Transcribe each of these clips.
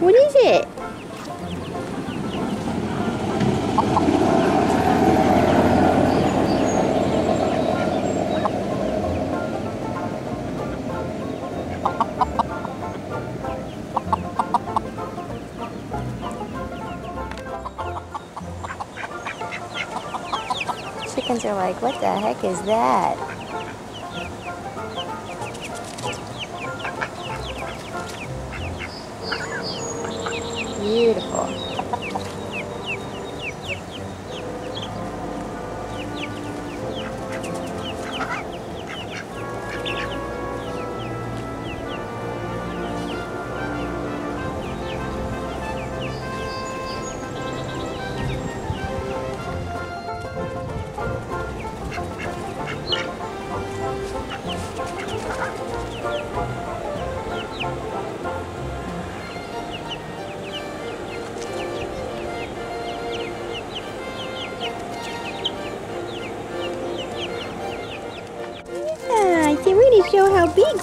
What is it? Chickens are like, what the heck is that? Beautiful.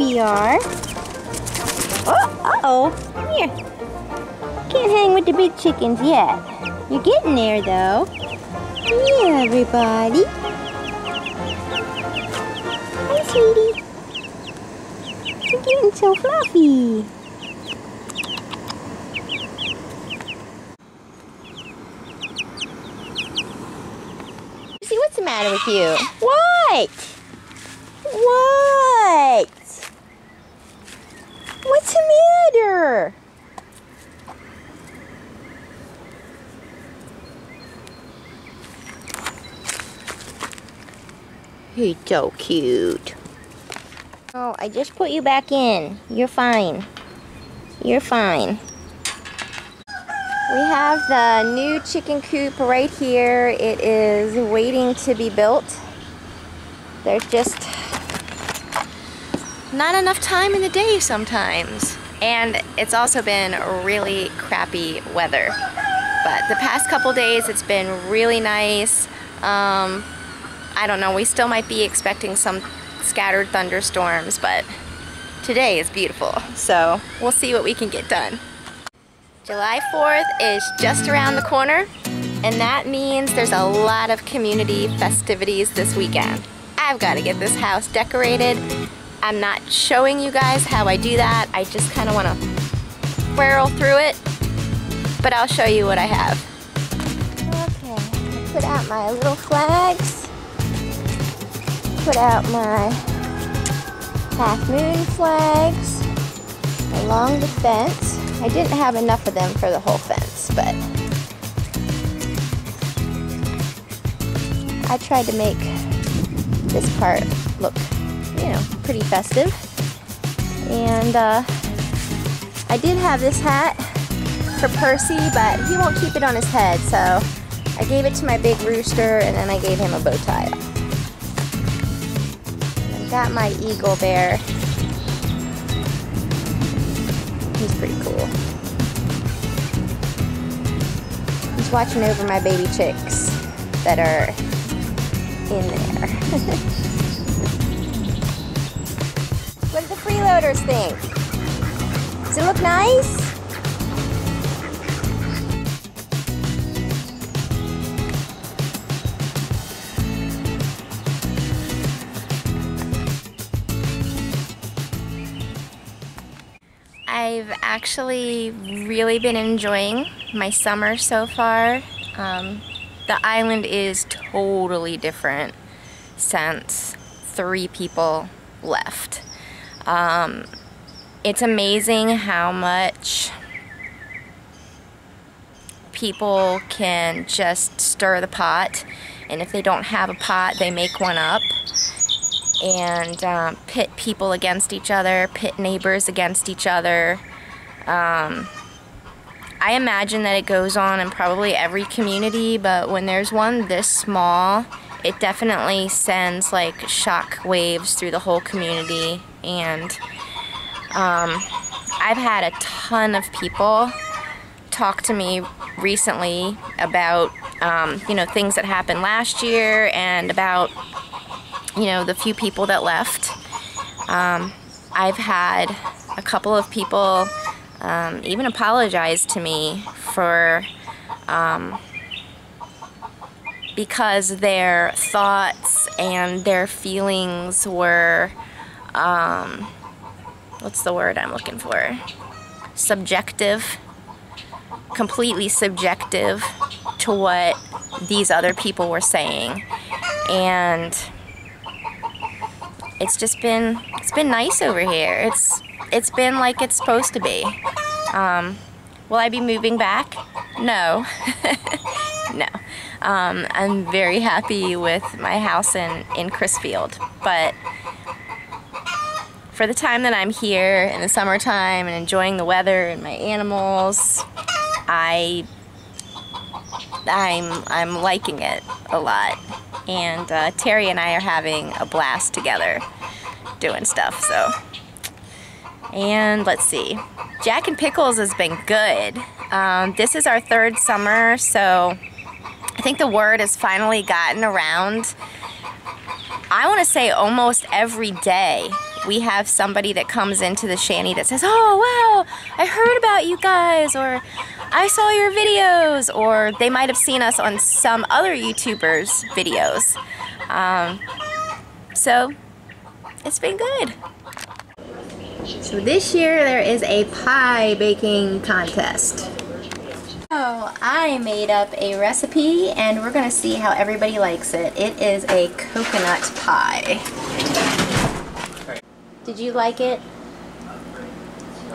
We are. Oh, uh-oh. Come here. Can't hang with the big chickens yet. You're getting there, though. Yeah, everybody. Hi, sweetie. You're getting so fluffy. See, what's the matter with you? What? What? What's the matter? He's so cute. Oh, I just put you back in. You're fine. You're fine. We have the new chicken coop right here. It is waiting to be built. There's just not enough time in the day sometimes. And it's also been really crappy weather. But the past couple days it's been really nice. Um, I don't know, we still might be expecting some scattered thunderstorms, but today is beautiful. So we'll see what we can get done. July 4th is just around the corner, and that means there's a lot of community festivities this weekend. I've got to get this house decorated. I'm not showing you guys how I do that. I just kind of want to whirl through it, but I'll show you what I have. Okay, I put out my little flags. Put out my half moon flags along the fence. I didn't have enough of them for the whole fence, but I tried to make this part look, know, pretty festive. And uh, I did have this hat for Percy, but he won't keep it on his head, so I gave it to my big rooster and then I gave him a bow tie. I got my eagle bear. He's pretty cool. He's watching over my baby chicks that are in there. freeloaders think? Does it look nice? I've actually really been enjoying my summer so far. Um, the island is totally different since three people left. Um, it's amazing how much people can just stir the pot, and if they don't have a pot, they make one up and um, pit people against each other, pit neighbors against each other. Um, I imagine that it goes on in probably every community, but when there's one this small, it definitely sends like shock waves through the whole community. And um, I've had a ton of people talk to me recently about um, you know things that happened last year and about you know the few people that left. Um, I've had a couple of people um, even apologized to me for um, because their thoughts and their feelings were um, what's the word I'm looking for? Subjective. Completely subjective to what these other people were saying. And it's just been it's been nice over here. It's it's been like it's supposed to be. Um, will I be moving back? No. No. Um, I'm very happy with my house in in Crisfield but for the time that I'm here in the summertime and enjoying the weather and my animals I I'm I'm liking it a lot. And uh, Terry and I are having a blast together doing stuff so. And let's see. Jack and Pickles has been good. Um, this is our third summer so I think the word has finally gotten around. I want to say almost every day we have somebody that comes into the shanty that says, oh wow, I heard about you guys, or I saw your videos, or they might have seen us on some other YouTubers' videos. Um, so, it's been good. So this year there is a pie baking contest. So I made up a recipe and we're going to see how everybody likes it. It is a coconut pie. Did you like it?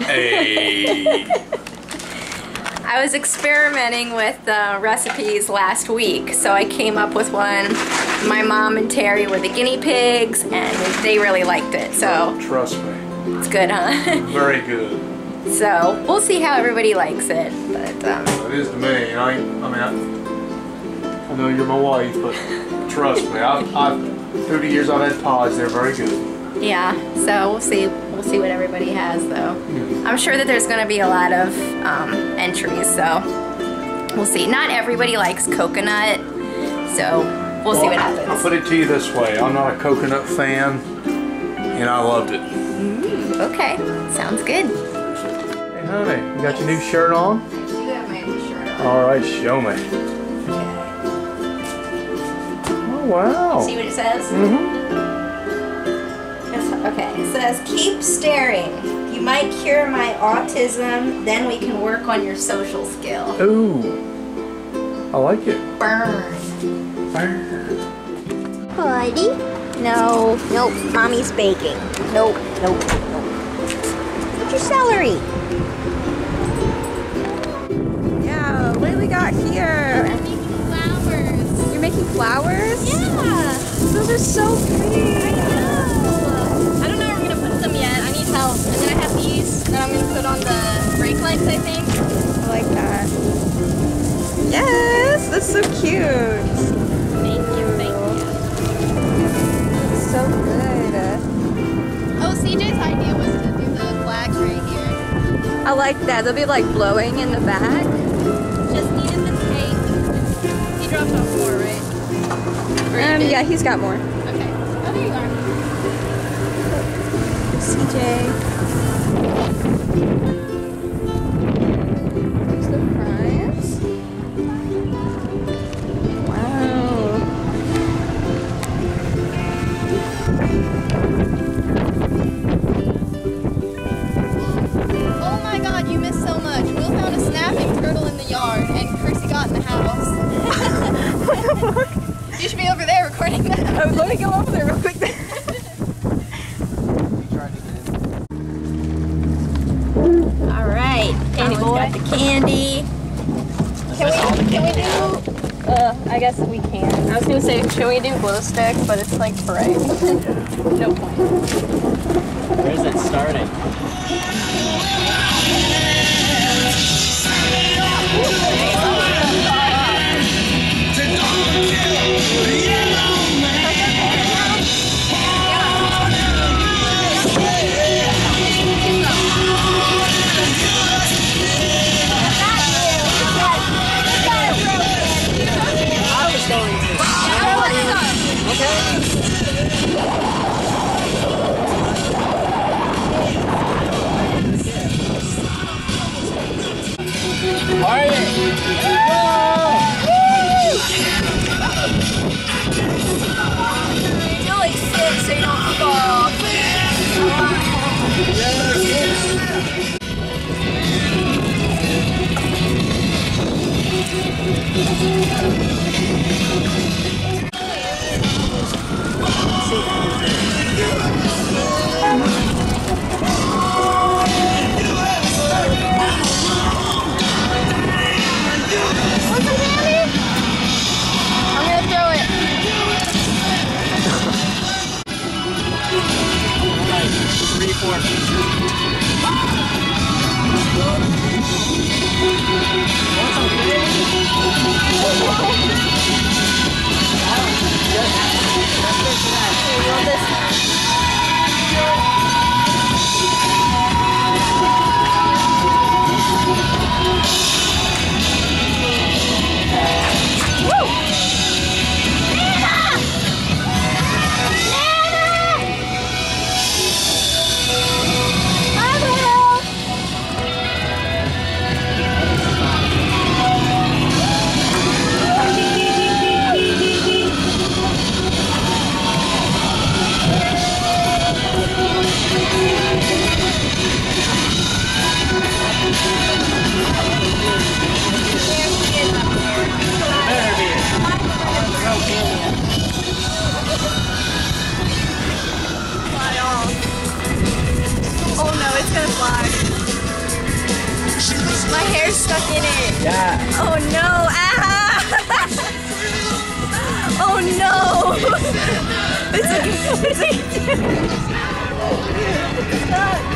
Hey. I was experimenting with uh, recipes last week, so I came up with one. My mom and Terry were the guinea pigs, and they really liked it, so Trust me. it's good, huh? Very good. so we'll see how everybody likes it, but um, It is to me. I, I mean, I, I know you're my wife, but trust me. I've, I've, through the years I've had pies, they're very good. Yeah, so we'll see. We'll see what everybody has, though. I'm sure that there's going to be a lot of um, entries, so we'll see. Not everybody likes coconut, so we'll see what happens. I'll put it to you this way. I'm not a coconut fan, and I loved it. Okay, sounds good. Hey, honey, you got your new shirt on? I do have my own shirt on. All right, show me. Oh, wow. See what it says? Mm-hmm. Okay, it says, keep staring. You might cure my autism, then we can work on your social skill. Ooh. I like it. Burn. Burn. Buddy? No, nope, mommy's baking. Nope, nope, nope. Get your celery. Yeah, what do we got here? I'm making flowers. You're making flowers? Yeah. Those are so pretty. And then I have these that I'm gonna put on the brake lights, I think. I like that. Yes, that's so cute. Thank you, thank you. So good. Oh, CJ's idea was to do the flags right here. I like that. They'll be like blowing in the back. Just needed the tape. He dropped off more, right? Um, yeah, he's got more. Okay. Oh, there you are. CJ. There's the fries. Wow. Oh my god, you missed so much. Will found a snapping turtle in the yard, and Chrissy got in the house. you should be over there recording that. Oh, let me go over there real quick. boy. Got the candy. Can we, all the candy can we do, uh, I guess we can. I was gonna say, should we do glow sticks? but it's like bright. no point. Where's it starting? Yeah. It's okay. It's okay. Stop.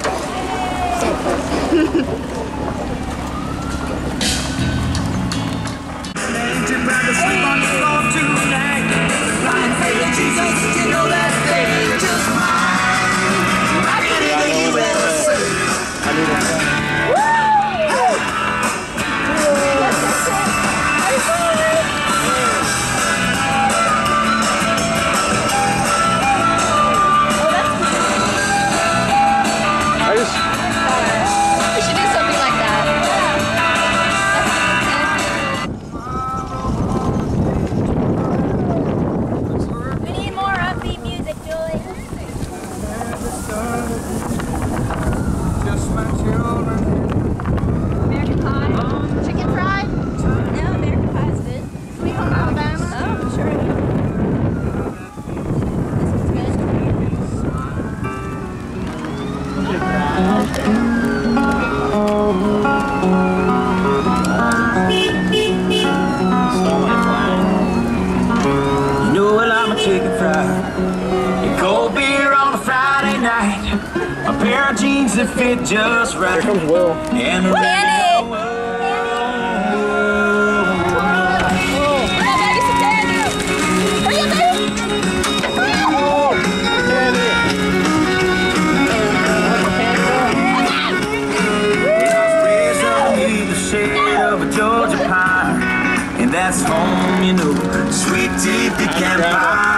that's home, you know. Sweet tea, pecan pie,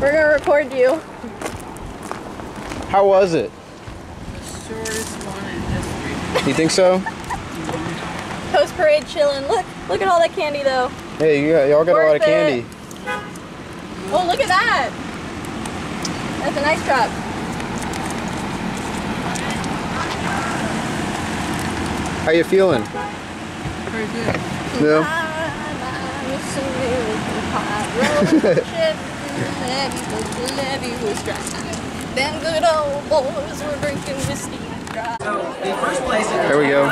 We're gonna record you. How was it? You think so? Post parade chilling. Look, look at all that candy though. Hey, you got, y'all got a lot of Worth it. candy. Oh, look at that. That's a nice truck. How you feeling? Pretty good. Yeah. Them good old boys were drinking whiskey. There we go.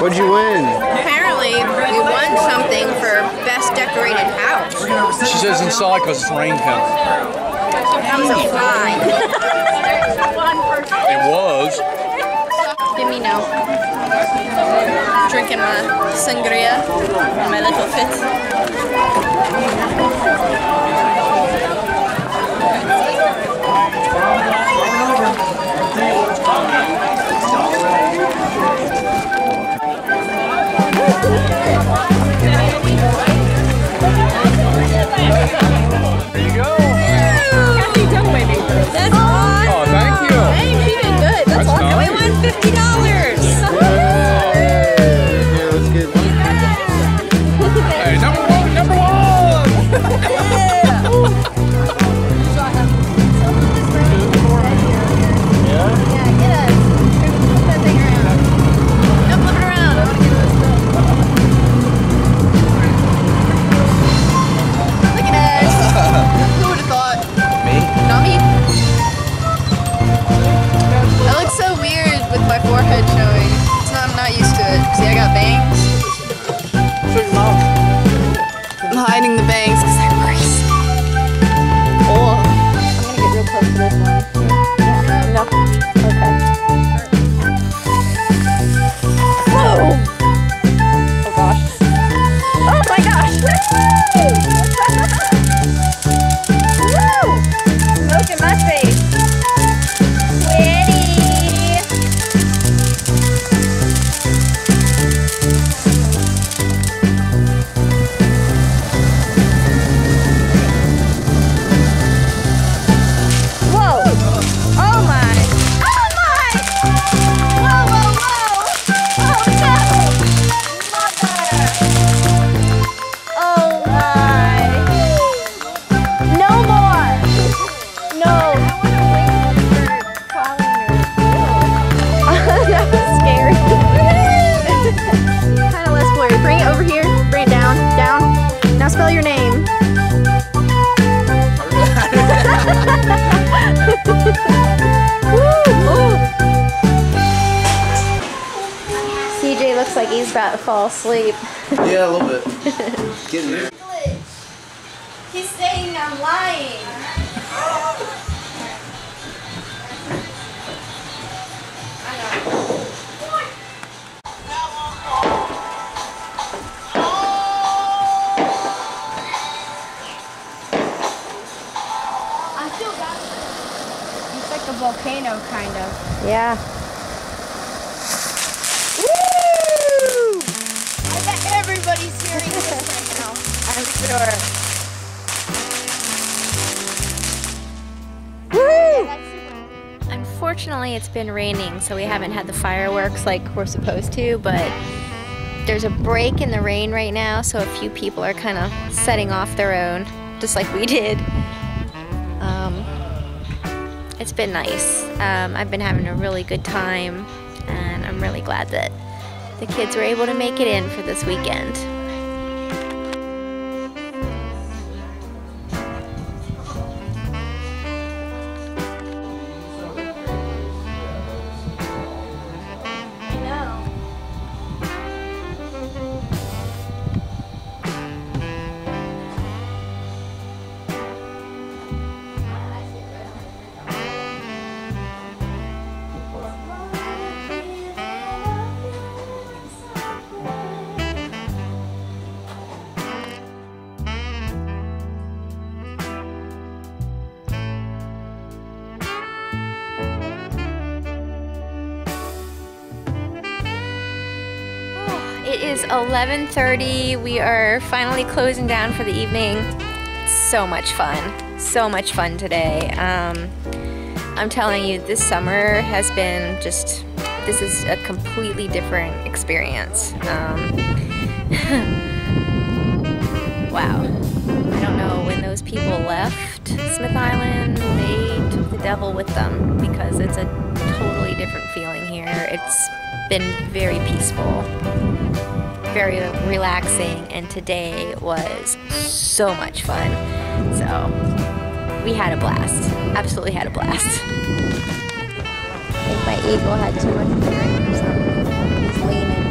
What'd you win? Apparently, we won something for best decorated house. She says inside because it's rain coming. That was a fly. It was. Give me no. Drinking my sangria, my little fit. There you go. I'm about to fall asleep. Yeah, a little bit. Getting there. He's saying I'm lying. It's like a volcano, kind of. Yeah. Unfortunately, it's been raining, so we haven't had the fireworks like we're supposed to, but there's a break in the rain right now, so a few people are kind of setting off their own, just like we did. Um, it's been nice. Um, I've been having a really good time, and I'm really glad that the kids were able to make it in for this weekend. It is 11:30. We are finally closing down for the evening. So much fun. So much fun today. Um, I'm telling you, this summer has been just. This is a completely different experience. Um, wow. I don't know when those people left Smith Island, they took the devil with them because it's a totally different feeling here. It's been very peaceful very relaxing and today was so much fun. So we had a blast. Absolutely had a blast. I think my eagle had too much drink or something. He's leaning.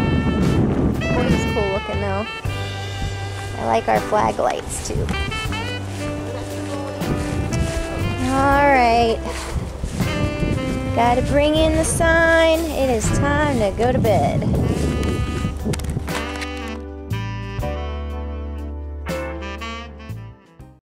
He's cool looking though. I like our flag lights too. All right. Gotta bring in the sign. It is time to go to bed